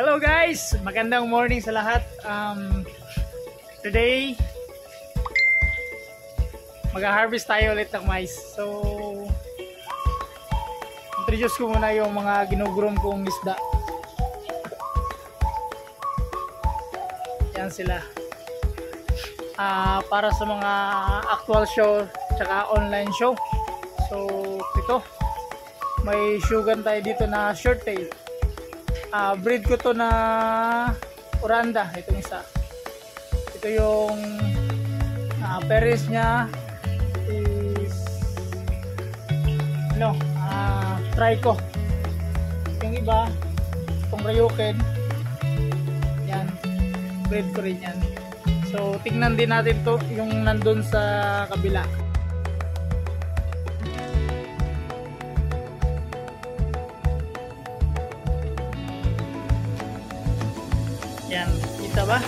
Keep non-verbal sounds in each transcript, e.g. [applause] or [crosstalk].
Hello guys! Magandang morning sa lahat. Um, today, mag-harvest tayo ulit ng mais. So, introduce ko muna yung mga ginugroom kong isda. Yan sila. Ah, para sa mga actual show tsaka online show. So, ito. May sugan tayo dito na short tail uh, breed ko to na Oranda itong isa. Ito yung uh, Paris niya is no uh, Trico. Yung iba itong Ryuken yan breed ko rin yan. So tingnan din natin to yung nandun sa kabila ba?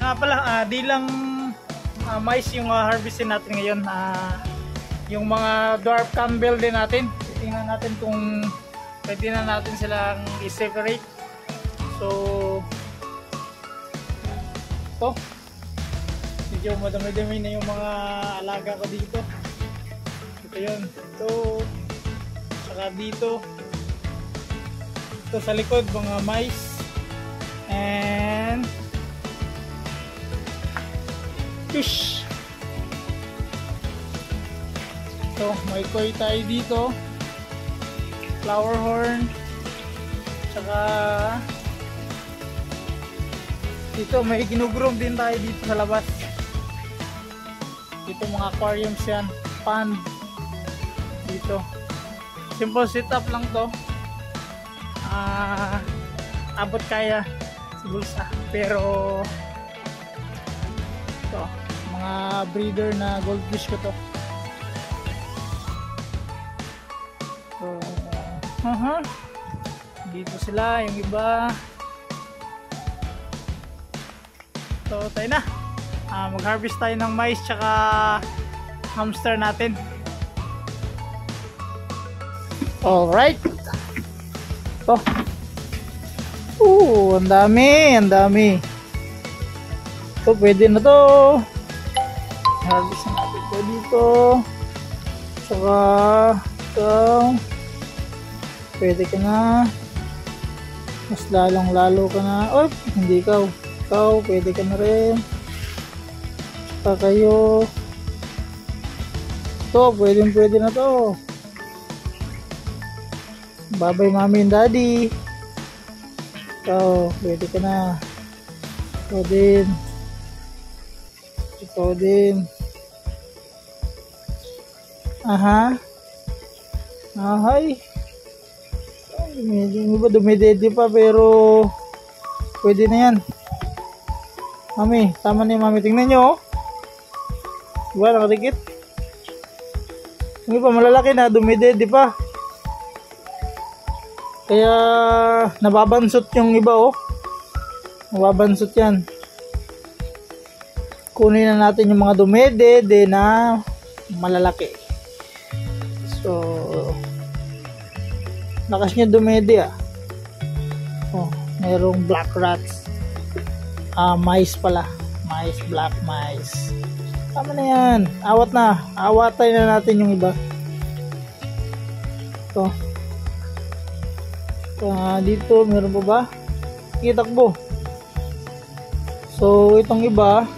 Nga pala, ah, di lang ah, mais yung uh, harvestin natin ngayon. Ah, yung mga dwarf campbell din natin. Tingnan natin kung pwede na natin silang i-separate. So, ito. Medyo madami-dami na yung mga alaga ko dito. Ito yun. Ito. Saka dito ito sa likod mga mais. And fish. So may koi tayo dito. Flower horn. Tsaka dito may ginugroom din tayo dito sa labas. Dito mga aquariums yan. Pond. Dito. Simple setup lang to abot kaya sa bulsa pero to mga breeder na goldfish ko to. So uh -huh. dito sila yung iba. So tayo na. Uh, mag harvest tayo ng mais tsaka hamster natin. Alright to. Oo, ang dami, ang dami. Ito, pwede na to. Na natin ito dito. Saka, ito. Pwede ka na. Mas lalong lalo ka na. Oh, hindi ikaw. Ikaw, pwede ka na rin. Saka kayo. Ito, pwede pwede na to. Babay mami and daddy. Ikaw, pwede ka na. Ikaw din. Ikaw din. Aha. Ahay. Yung iba dumidede pa pero pwede na yan. Mami, tama na yung mami. Tingnan nyo. Diba, nakadikit? Yung iba malalaki na, dumidede pa. Kaya nababansot yung iba oh. Nababansot yan. Kunin na natin yung mga dumedede na malalaki. So lakas niya dumede ah. Oh, mayroong black rats. Ah, mice pala. Mice, black mice. Tama na yan. Awat na. Awatay na natin yung iba. Ito. Uh, dito, meron pa ba? Kitakbo. So, itong iba,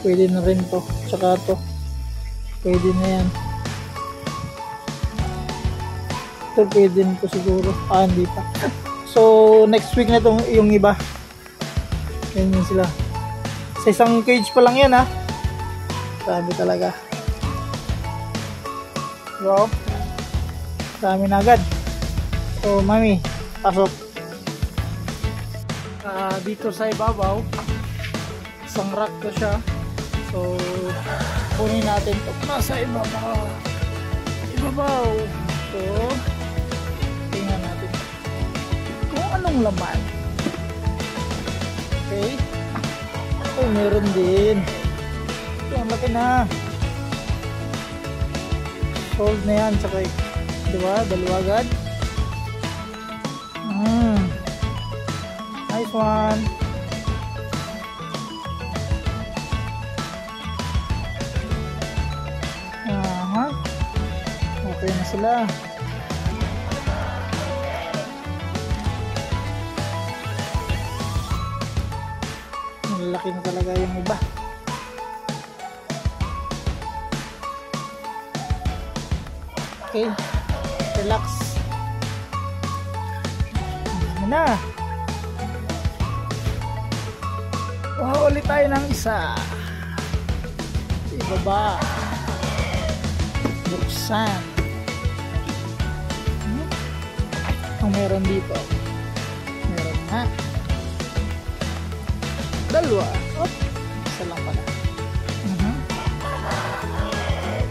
pwede na rin to. Tsaka to. Pwede na yan. Ito, pwede na to siguro. Ah, hindi pa. [laughs] So, next week na itong yung iba. Yan yun sila. Sa isang cage pa lang yan, ha? Sabi talaga. Wow. Dami na agad. So, mami, pasok. Uh, dito sa ibabaw, isang rack to siya. So, kunin natin ito. Nasa ibabaw. Ibabaw. So, tingnan natin. Kung anong laman. Okay. Oh, meron din. Ito, ang laki na. Sold na yan. Tsaka Diba? Dalawa agad. One. Aha. Okay na sila. Malaki na talaga yung iba. Okay. Relax. Ano na. Ulit tayo ng isa. Ibaba. Buksan. Hmm? Ang meron dito. Meron na. Dalawa. Oh, isa lang pala. Mhm.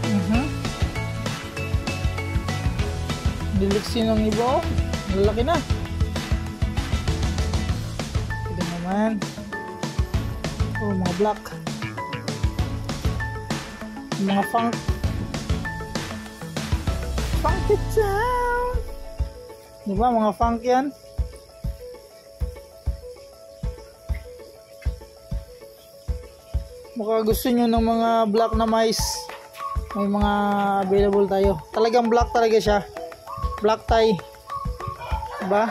Mhm. Diliksin ng iba. oh. Malaki na. Oh, mga black. Mga funk. Funky town. Di ba mga funk yan? Baka gusto nyo ng mga black na mice. May mga available tayo. Talagang black talaga siya. Black tie. Diba?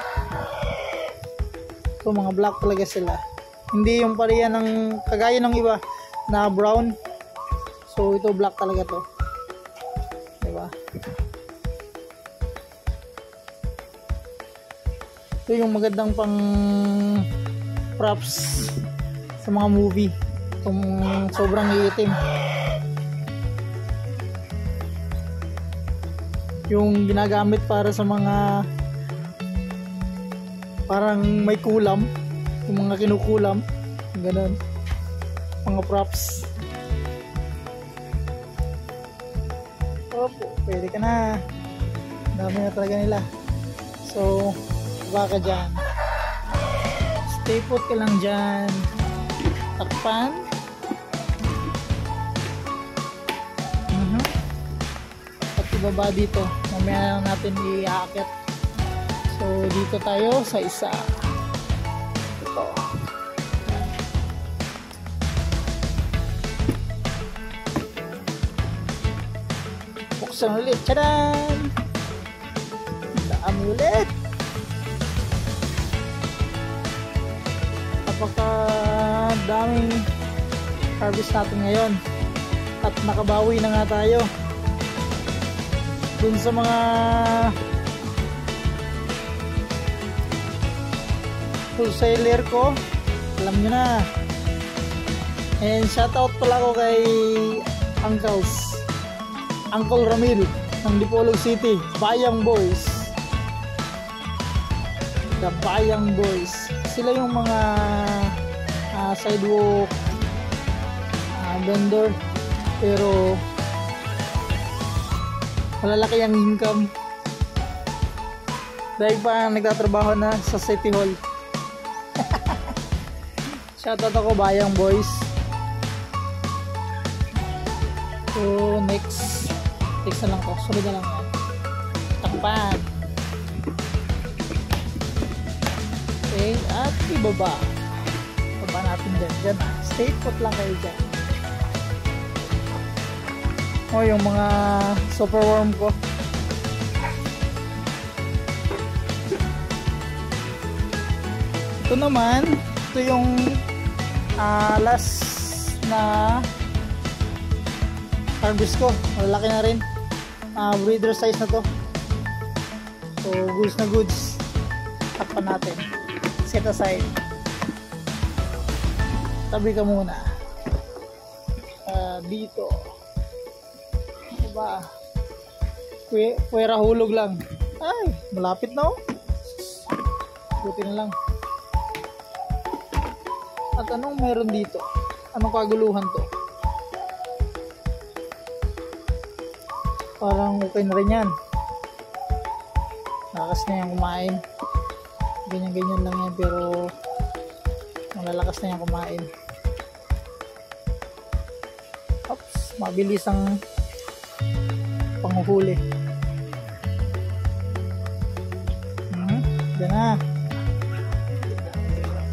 So mga black talaga sila. Hindi yung pareha ng kagaya ng iba na brown. So ito black talaga to. Diba? Ito yung magandang pang props sa mga movie. Itong sobrang iitim. Yung ginagamit para sa mga parang may kulam. Yung mga kinukulam. Ganun. Mga props. Opo, pwede ka na. Dami na talaga nila. So, baka dyan. Stay put ka lang dyan. Takpan. Mhm. At ibaba dito. Mamaya natin iaakit. So, dito tayo sa isa. Buksan ulit. Tadaan! Dami ulit. Napaka daming harvest natin ngayon. At nakabawi na nga tayo. Dun sa mga wholesaler ko, alam nyo na. And shoutout pala ko kay Uncles. Uncle Ramil ng Dipolog City, Bayang Boys. The Bayang Boys. Sila yung mga ah, sidewalk ah, vendor. Pero malalaki ang income. Dahil pa nagtatrabaho na sa City Hall. [laughs] Shoutout ako Bayang Boys. So next next na lang to. Sunod na lang yan. Takpan. Okay at ibaba. Ibaba natin dyan. Dyan ah. stay put lang kayo dyan. O yung mga super worm ko. Ito naman ito yung ah, last na harvest ko. Malaki na rin Ah, breeder size na to. So goods na goods. Takpan natin. Set aside. Tabi ka muna. Ah, dito. Diba Pwe, pwera hulog lang. Ay malapit na oh. Buti na lang. At anong meron dito? Anong kaguluhan to parang okay na rin yan. Lakas na yan kumain. Ganyan ganyan lang yan pero malalakas na yan kumain. Ops, mabilis ang panghuhuli. Hmm, dyan na.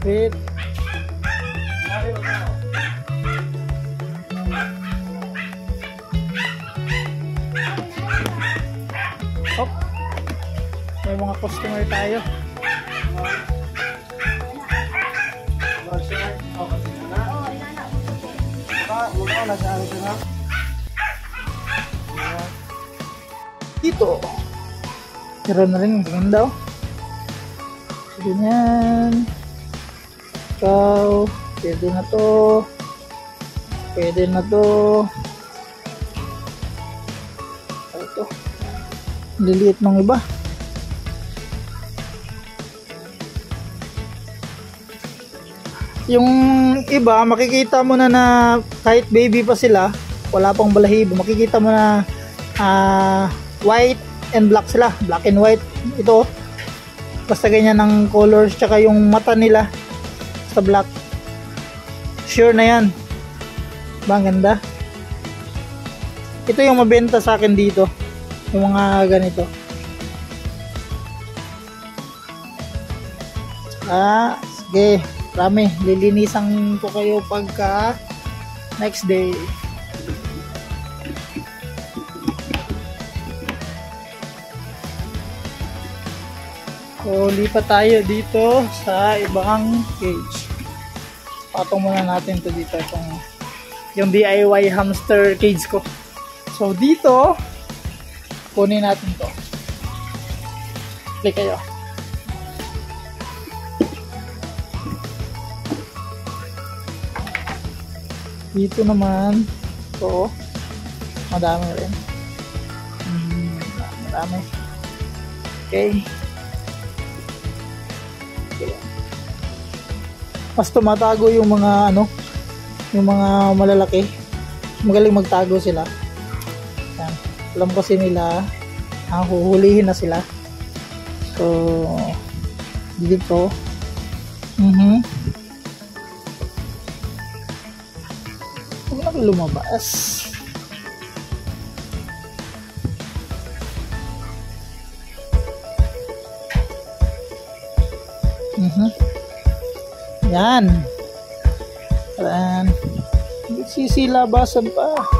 Wait. Hop. May mga customer tayo. Dito. Meron na rin. Ganda oh. Ganyan. Ikaw. Pwede na to. Pwede na to. Liliit ng iba. Yung iba, makikita mo na na kahit baby pa sila, wala pang balahibo, makikita mo na ah, white and black sila, black and white. Ito, basta ganyan ng colors, tsaka yung mata nila sa black. Sure na yan. Ba, ang ganda. Ito yung mabenta sa akin dito. Yung mga ganito. Ah, sige. Rami, lilinisan ko kayo pagka next day. So, lipat tayo dito sa ibang cage. Patong muna natin to dito itong yung DIY hamster cage ko. So, dito kunin natin to. Click kayo. Dito naman, to madami rin. Hmm, madami. Okay. Mas tumatago yung mga ano, yung mga malalaki. Magaling magtago sila. Alam nila, ah, huhulihin na sila. So, dito. Mhm. Na lumabas. Mhm. Yan. Yan. Sisilabasan pa.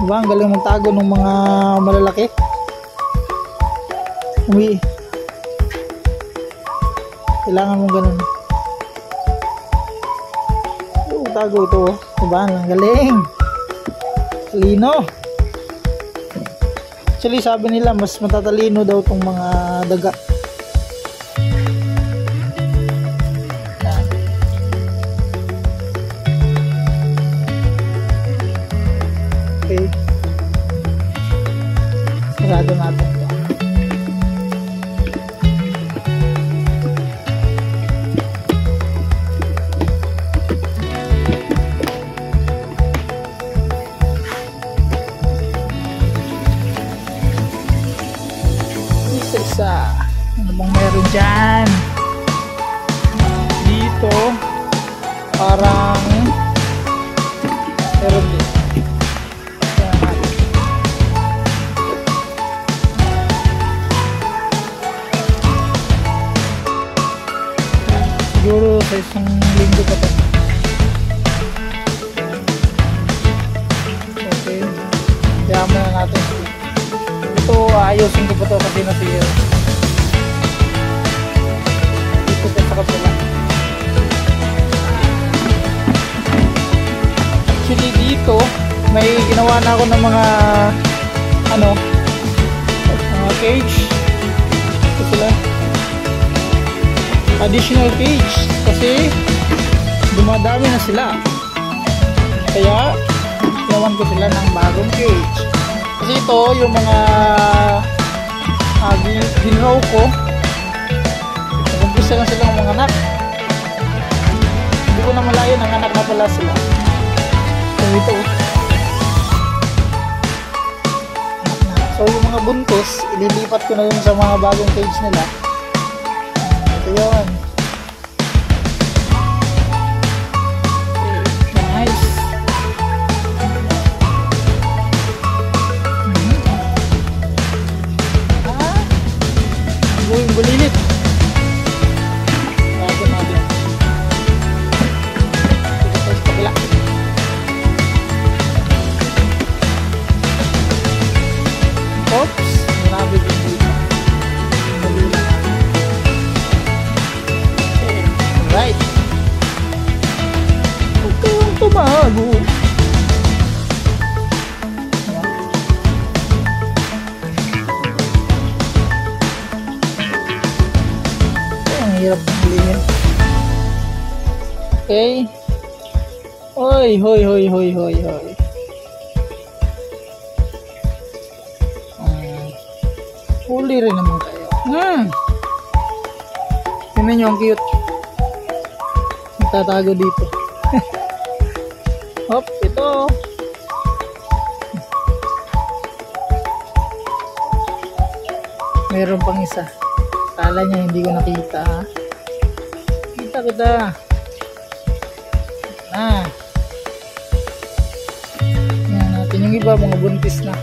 Diba? Ang galing magtago ng mga malalaki. Umi. Kailangan mo ganun. Oo, tago ito. oh. Diba? Ang galing. Talino. Actually, sabi nila, mas matatalino daw tong mga daga. Sila. Additional cage kasi dumadami na sila. Kaya, ginawan ko sila ng bagong cage. Kasi ito, yung mga uh, ginrow ko, umpisa na silang mga anak. Hindi ko na malayo, nanganak na pala sila. So ito, So yung mga buntis, ililipat ko na yun sa mga bagong cage nila. Ito yun. Hoy, hoy, hoy, hoy, hoy, hoy. Hmm. Huli rin naman kayo. Hmm. Tingnan nyo, ang cute. Nagtatago dito. [laughs] Hop, ito. Meron pang isa. Kala niya hindi ko nakita. Kita kita. Iba mga buntis na.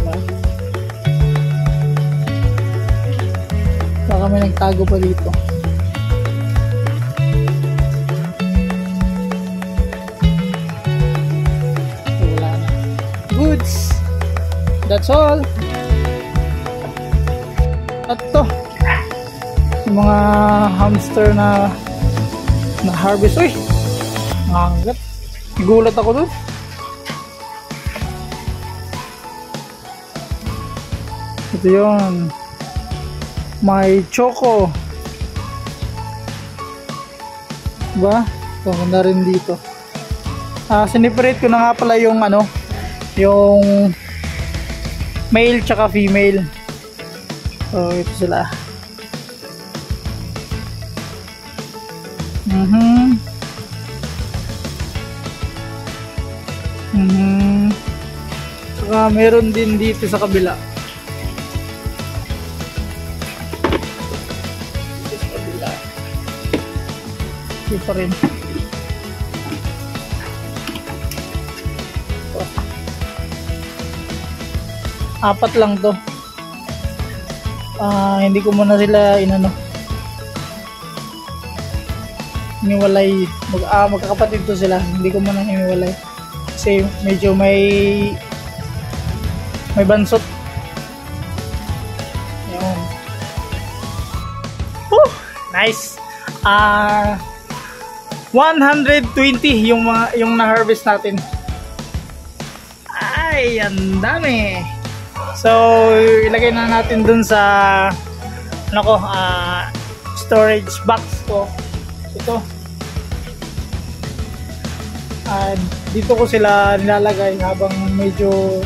Diba? Baka may nagtago pa dito. Wala na. Goods. That's all. At to. Mga hamster na na harvest. Uy! Nangagat. Gulat ako dun. Ito yun. May choco. Diba? Ganda rin dito. Ah, siniperate ko na nga pala yung ano, yung male tsaka female. So, ito sila. Mhm. Mhm. Saka meron din dito sa kabila. Dito rin. Ito. Apat lang to. Ah, hindi ko muna sila inano. Iniwalay. Mag, ah, magkakapatid to sila. Hindi ko muna iniwalay. Kasi medyo may may bansot. Yun. Woo! Nice. Ah 120 yung mga yung na-harvest natin. Ay, ang dami. So, ilagay na natin dun sa ano ko, ah, storage box ko. Ito. Ah, dito ko sila nilalagay habang medyo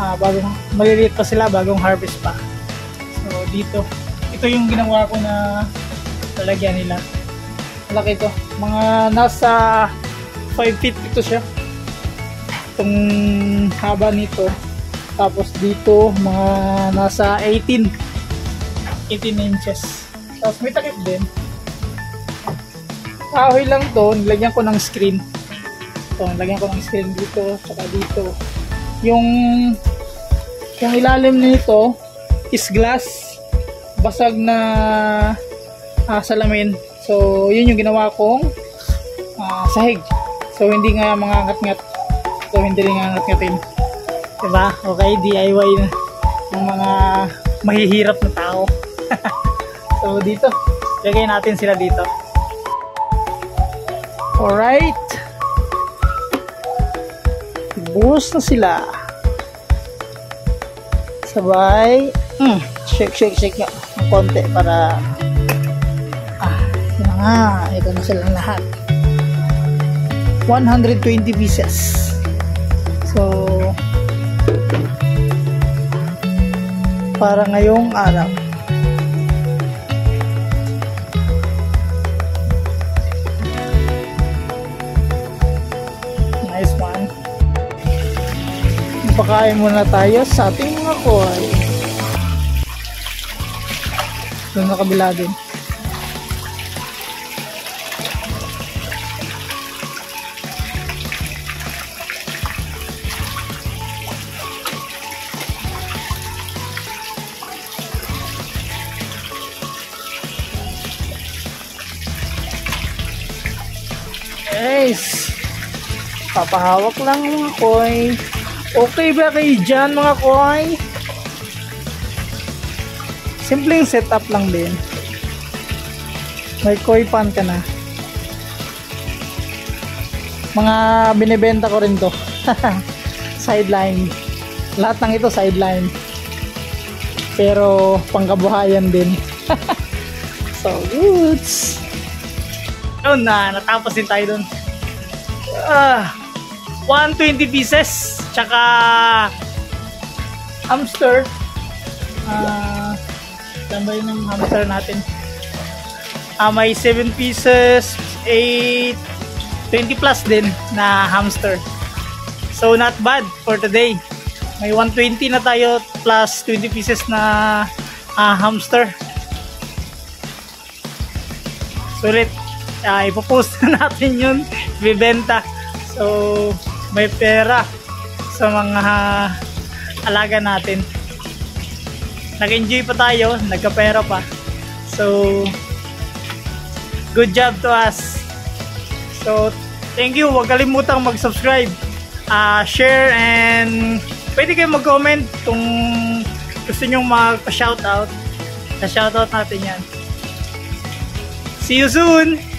ah, bagong maliliit pa sila bagong harvest pa. So, dito. Ito yung ginawa ko na lalagyan nila. Malaki ito. Mga nasa 5 feet ito siya. Itong haba nito. Tapos dito, mga nasa 18. 18 inches. Tapos may takip din. Kahoy lang to, nilagyan ko ng screen. Ito, nilagyan ko ng screen dito, saka dito. Yung, yung ilalim nito is glass. Basag na ah, salamin. So, yun yung ginawa kong ah, sahig. So, hindi nga mga ngat-ngat. So, hindi rin nga ngat-ngatin. Diba? Okay, DIY na ng mga mahihirap na tao. [laughs] so, dito. Lagay natin sila dito. Alright. Buhos na sila. Sabay. Mm, shake, shake, shake nga. Ng konti para nga. Ito na silang lahat. 120 pieces. So, para ngayong araw. Nice one. Pakain muna tayo sa ating mga koi. Doon na kabila din. Papahawak lang mga koy. Okay ba kayo dyan mga koy? Simpleng setup lang din. May koi pan ka na. Mga binibenta ko rin to. [laughs] sideline. Lahat ng ito sideline. Pero pangkabuhayan din. [laughs] so, goods. Yun na, natapos din tayo dun. Ah, 120 pieces. Tsaka hamster. Ah, uh, yun ng hamster natin. Ah, may 7 pieces, 8, 20 plus din na hamster. So not bad for today. May 120 na tayo plus 20 pieces na uh, hamster. Sulit. Uh, ipopost [laughs] na natin yun. Bibenta. So may pera sa mga alaga natin. Nag-enjoy pa tayo. Nagkapera pa. So good job to us. So thank you. Huwag kalimutang mag-subscribe. Uh, share and pwede kayo mag-comment kung gusto nyo mag-shoutout. Sa shoutout natin yan. See you soon!